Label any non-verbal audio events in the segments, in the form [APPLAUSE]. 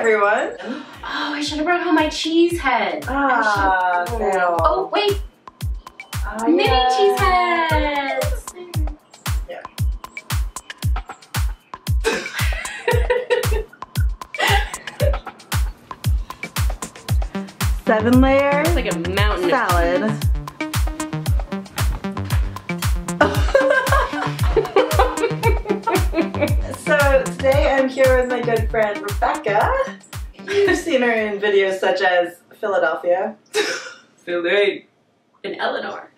everyone. Oh, I should have brought home my cheese head. Ah, fail. Oh, wait. Ah, Mini cheese heads. Yeah. [LAUGHS] Seven layer It's like a mountain of salad. Today I'm here with my good friend Rebekah. You've seen her in videos such as Philadelphia Philly. And Eleanor.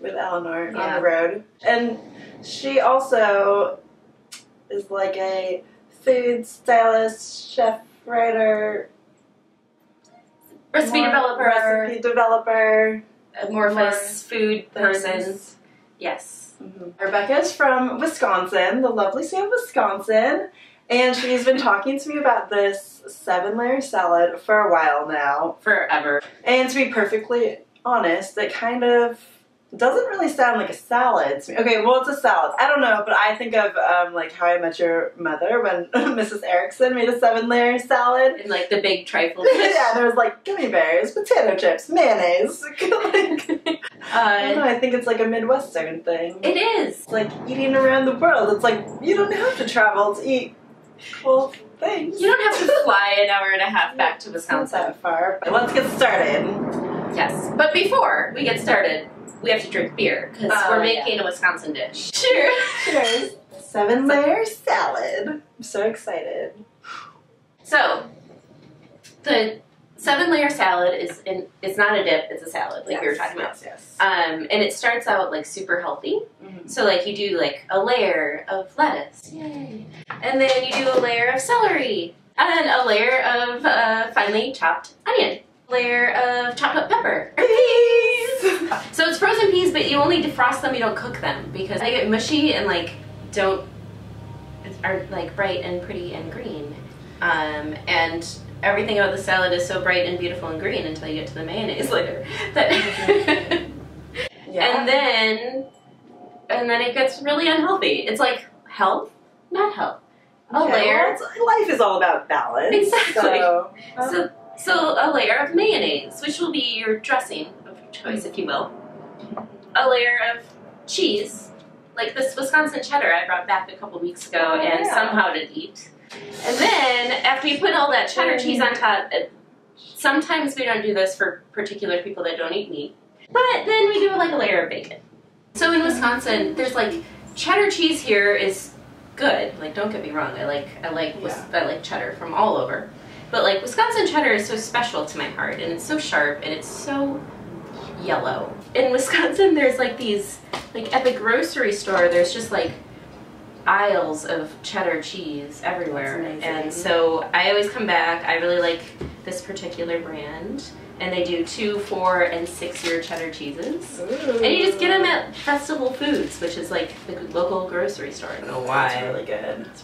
with Eleanor on the road. And she also is like a food stylist, chef, writer, Recipe developer. recipe developer, Amorphous food person. Yes. Mhm. is from Wisconsin, the lovely state of Wisconsin, and she's been talking to me about this seven layer salad for a while now. Forever. And to be perfectly honest, it kind of doesn't really sound like a salad to me. Okay, well, it's a salad. I don't know, but I think of um, like How I Met Your Mother when [LAUGHS] Mrs. Eriksen made a seven layer salad. And like the big trifle. [LAUGHS] yeah, there was like gummy bears, potato chips, mayonnaise. [LAUGHS] like, I don't know, Uh, I think it's like a Midwestern thing. it is. It's like eating around the world. It's like you don't have to travel to eat cool things. You don't have to [LAUGHS] fly an hour and a half back to It's not Wisconsin. that far. But let's get started. Yes. But before we get started, we have to drink beer because Oh, we're yeah. making a Wisconsin dish. Cheers. Cheers. Seven layer salad. I'm so excited. So, the seven layer salad is in, it's not a dip, it's a salad, like we were talking about. Yes, yes. Um, and it starts out like super healthy. Mhm. So, like, you do like a layer of lettuce, yay. And then you do a layer of celery, and then a layer of uh, finely chopped onion, layer of chopped up pepper. [LAUGHS] Peas. So it's frozen peas, but you only defrost them, you don't cook them because they get mushy and like don't are like bright and pretty and green. Um, and everything about the salad is so bright and beautiful and green until you get to the mayonnaise [LAUGHS] later. That [LAUGHS] Yeah. and then and then it gets really unhealthy. It's like health, not health. A Okay, layer. well, life is all about balance. Exactly. So, [LAUGHS] So, so a layer of mayonnaise, which will be your dressing of choice, if you will. A layer of cheese, like this Wisconsin cheddar I brought back a couple weeks ago Oh, and yeah. somehow didn't eat. And then after you put all that cheddar cheese on top, sometimes we don't do this for particular people that don't eat meat, but then we do like a layer of bacon. So in Wisconsin, there's like cheddar cheese here is good. Like don't get me wrong, I like I like Wis- I like cheddar from all over. But like Wisconsin cheddar is so special to my heart and it's so sharp and it's so yellow. In Wisconsin there's like these like at the grocery store there's just like aisles of cheddar cheese everywhere. That's. And so I always come back. I really like this particular brand. And they do two, four, and six year cheddar cheeses. And you just get them at Festival Foods, which is like the local grocery store. I don't know why. It's really good. It's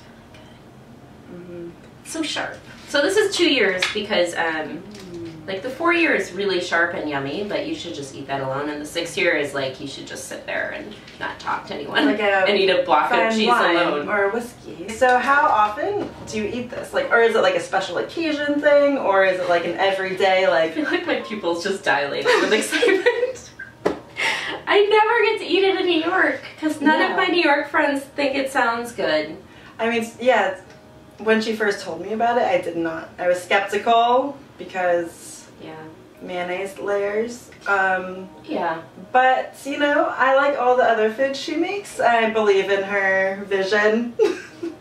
really Mhm. so sharp. So this is two years because um, like the four year is really sharp and yummy, but you should just eat that alone. And the six year is like you should just sit there and not talk to anyone Like a and eat a block of cheese alone. or whiskey. So how often do you eat this? Like, or is it like a special occasion thing, or is it like an everyday like? I like? feel like my pupils just dilated with excitement. [LAUGHS] I never get to eat it in New York because none Yeah. of my New York friends think it sounds good. I mean, yeah. When she first told me about it, I did not. I was skeptical because Yeah. mayonnaise layers. Um, Yeah. but you know, I like all the other food she makes. I believe in her vision,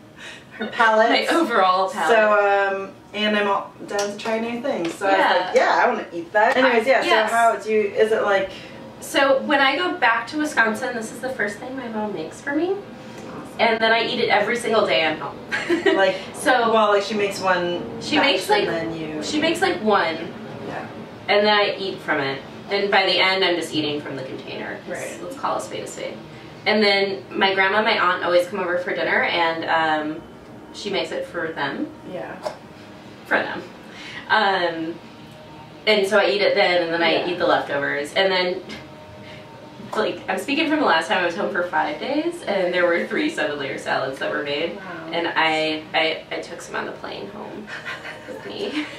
[LAUGHS] her palette. My [LAUGHS] overall palate. So, um, and I'm all down to try new things. So I was Yeah. like, yeah, I want to eat that. Anyways, yeah. Yes. So how do you? Is it like? So when I go back to Wisconsin, this is the first thing my mom makes for me. And then I eat it every single day I'm home. Like, [LAUGHS] so well, like she makes one. She makes, like- then you. she makes like one Yeah. and then I eat from it. And by the end I'm just eating from the container. Right. Let's call a spade a spade. And then my grandma and my aunt always come over for dinner and um, she makes it for them. Yeah. For them. Um, and so I eat it then and then I Yeah. eat the leftovers. And then like I'm speaking from the last time I was home for five days and there were three seven layer salads that were made. Wow. And I, I I took some on the plane home. with me. [LAUGHS]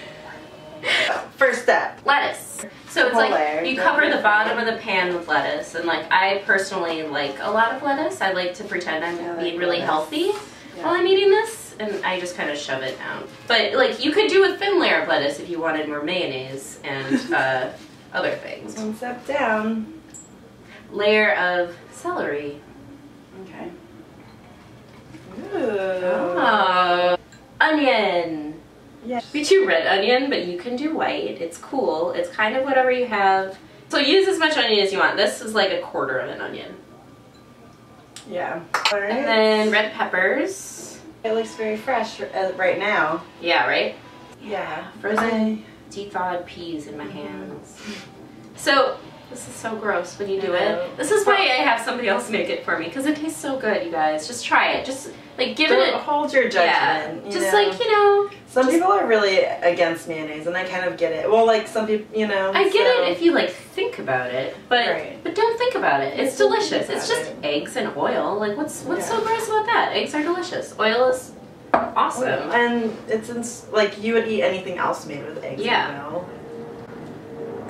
First step. lettuce. So it's Whole like layer, you cover the bottom of the pan with lettuce, and like I personally like a lot of lettuce. I like to pretend I'm like being really lettuce. healthy Yeah. while I'm eating this, and I just kind of shove it down. But like you could do a thin layer of lettuce if you wanted more mayonnaise and [LAUGHS] uh, other things. One step down. Layer of celery. Okay. Ooh. Oh. Onion. Yeah. We do red onion, but you can do white. It's cool. It's kind of whatever you have. So use as much onion as you want. This is like a quarter of an onion. Yeah. All right. And then red peppers. it looks very fresh uh, right now. Yeah, right? Yeah. Frozen deep thawed peas in my hands. [LAUGHS] So this is so gross when you do it. This is why I have somebody else make it for me because it tastes so good, you guys. Just try it. Just like give Don't it. hold your Yeah, judgment. you just know? like you know, some just- people are really against mayonnaise, and I kind of get it. Well, like some people, you know. I get so- it if you like think about it, but Right. but don't think about it. It's delicious. It's just it. eggs and oil. Like what's what's so gross about that? Eggs are delicious. Oil is awesome. And it's ins- like you would eat anything else made with eggs Yeah. and oil.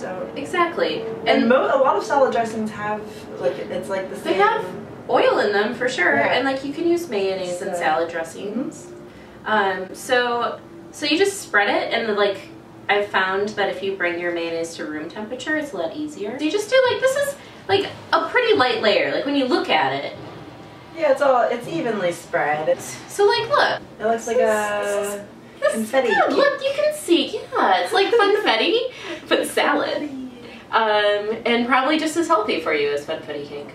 Don't. Exactly. And And mo- a lot of salad dressings have like it's like the same. They have oil in them for sure, Yeah. and like you can use mayonnaise in So- salad dressings. Um, so so you just spread it, and like I've found that if you bring your mayonnaise to room temperature, it's a lot easier. So you just do like this is like a pretty light layer. Like when you look at it, Yeah, it's all it's evenly spread. It's so like look. it looks like a This Confetti. is good. Look, you can see. Yeah, it's like funfetti, but salad. Um, and probably just as healthy for you as funfetti cake.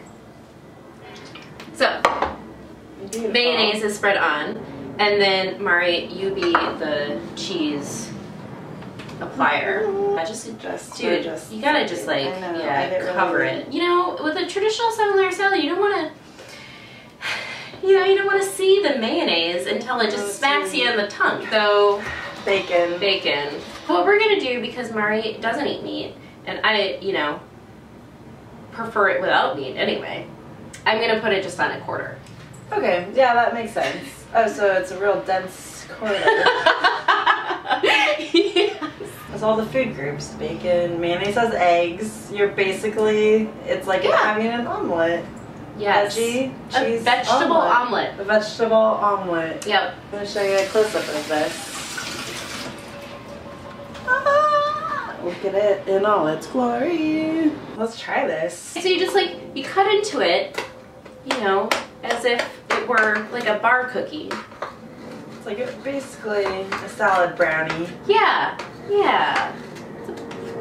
So Beautiful. mayonnaise is spread on, and then Mari, you be the cheese applier. I just, Just- dude, just- you gotta just like, know, yeah, cover it. You know, with a traditional seven-layer salad, you don't want to. You know, you don't want to see the mayonnaise until it just smacks you in the tongue. So, bacon. bacon. What we're gonna do because Mari doesn't eat meat, and I, you know, prefer it without meat anyway. I'm gonna put it just on a quarter. Okay, yeah, that makes sense. Oh, so it's a real dense quarter. [LAUGHS] yes. That's all the food groups. Bacon, mayonnaise has eggs. You're basically it's like Yeah. having an omelet. Yes. Veggie, A cheese, vegetable omelet. omelet. A vegetable omelet. Yep. I'm gonna show you a close up of this. Ah, look at it in all its glory. Let's try this. So you just like you cut into it, you know, as if it were like a bar cookie. It's like a, basically a salad brownie. Yeah. Yeah.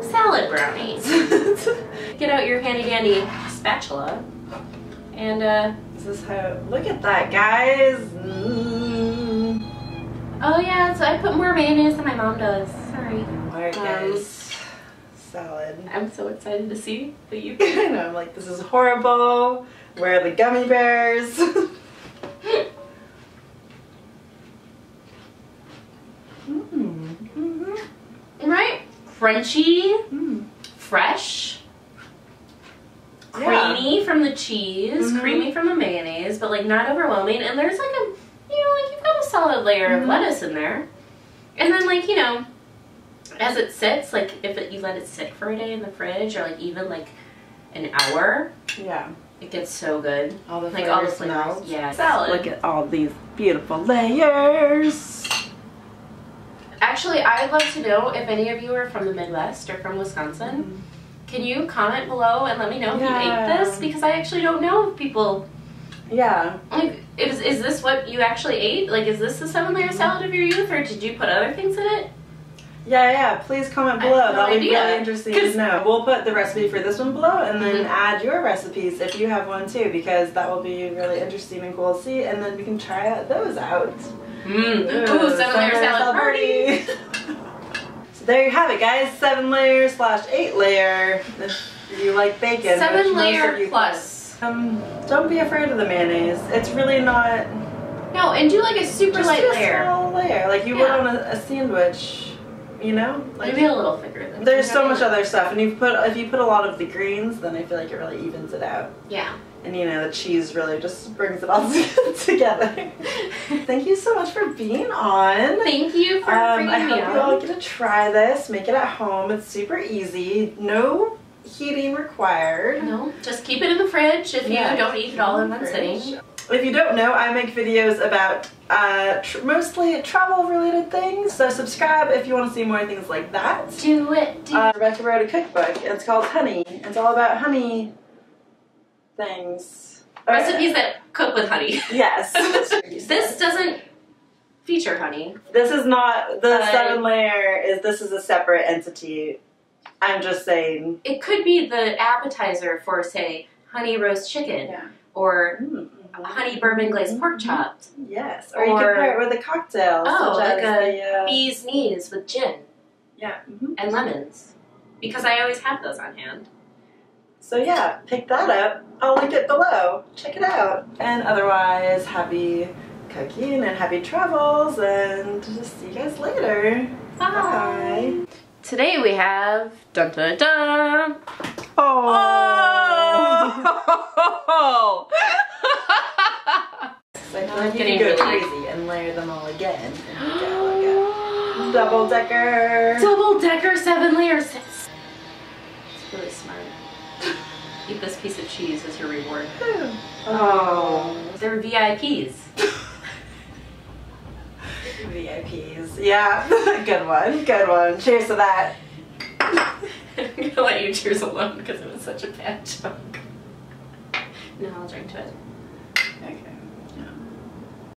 Salad brownies. [LAUGHS] Get out your handy dandy spatula. And uh This is how. Look at that, guys. Mm. oh yeah, so I put more mayonnaise than my mom does. Sorry. Alright, Um, guys. Salad. I'm so excited to see that you [LAUGHS] I know, I'm like, this is horrible. Where are the gummy bears? [LAUGHS] mm. hmm right? Crunchy, Mm. fresh, Yeah. creamy from the cheese, Mhm. creamy from the mayonnaise, but like not overwhelming. And there's like a, you know, like you've got a solid layer of Mhm. lettuce in there. And then like you know, as it sits, like if it, you let it sit for a day in the fridge or like even like an hour, Yeah. it gets so good. All the Like all the flavors flavors. melt. Yeah, salad. Look at all these beautiful layers. Actually, I'd love to know if any of you are from the Midwest or from Wisconsin. Can you comment below and let me know if you ate this? Because I actually don't know if people Yeah. like is is this what you actually ate? Like is this the seven layer salad of your youth or did you put other things in it? Yeah, yeah. Please comment below. no That'll be really interesting to know. We'll put the recipe for this one below and then Mhm. add your recipes if you have one too, because that will be really interesting and cool to see. And then we can try those out. Mm. Ooh, seven layer salad party. so [LAUGHS] there you have it, guys. Seven layer slash eight layer. If you like bacon, Seven layer plus. Um, don't be afraid of the mayonnaise. It's really not. No, and do like a super light layer. small layer, like you would on a, a sandwich. You know, like Maybe a little thicker than there's so much other stuff, and you put if you put a lot of the greens, then I feel like it really evens it out. Yeah. And you know, the cheese really just brings it all [LAUGHS] together. [LAUGHS] Thank you so much for being on. Thank you for Um, bringing I me hope you all on. get to try this. Make it at home. It's super easy. No heating required. No, just keep it in the fridge if Yeah, you don't eat it all in one sitting. If you don't know, I make videos about uh, tr- mostly travel related things. So subscribe if you want to see more things like that. Do it. Do Uh, Rebekah wrote a cookbook. It's called Honey. It's all about honey things. Recipes that cook with honey. [LAUGHS] Yes. [LAUGHS] this doesn't feature honey. This is not the But- seven layer. Is this is a separate entity? I'm just saying. It could be the appetizer for, say, honey roast chicken Yeah. or Mm, honey bourbon glazed pork chopped, Yes, or, you Or- can pair it with a cocktail. Oh, like a the, uh, bee's knees with gin yeah. mhm. and lemons. Because I always have those on hand. So yeah, pick that up. I'll link it below. Check it out. And otherwise, happy cooking and happy travels, and just see you guys later. Bye. Today we have dun dun dun. Oh. So [LAUGHS] Like you can go really- crazy and layer them all again. [GASPS] Like double decker. Double decker seven layers. It's really smart. [LAUGHS] Eat this piece of cheese as your reward. Oh. They're VIPs. [LAUGHS] VIPs. Yeah. [LAUGHS] good one. Good one. Cheers to that. I'm gonna let you cheers alone because it was such a bad joke. No, I'll drink to it.